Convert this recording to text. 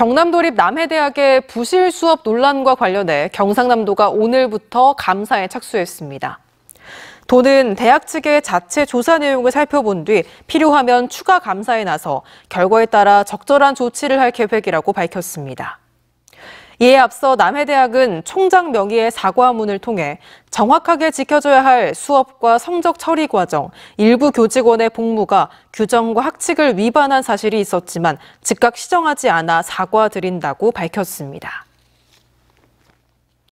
경남도립 남해대학의 부실 수업 논란과 관련해 경상남도가 오늘부터 감사에 착수했습니다. 도는 대학 측의 자체 조사 내용을 살펴본 뒤 필요하면 추가 감사에 나서 결과에 따라 적절한 조치를 할 계획이라고 밝혔습니다. 이에 앞서 남해대학은 총장 명의의 사과문을 통해 정확하게 지켜져야 할 수업과 성적 처리 과정, 일부 교직원의 복무가 규정과 학칙을 위반한 사실이 있었지만 즉각 시정하지 않아 사과드린다고 밝혔습니다.